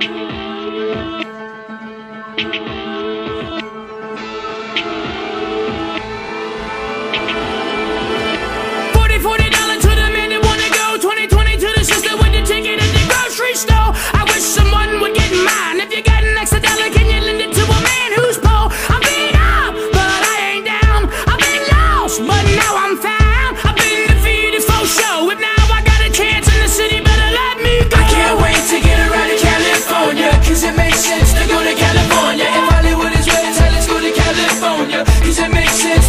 Música Sometimes it makes it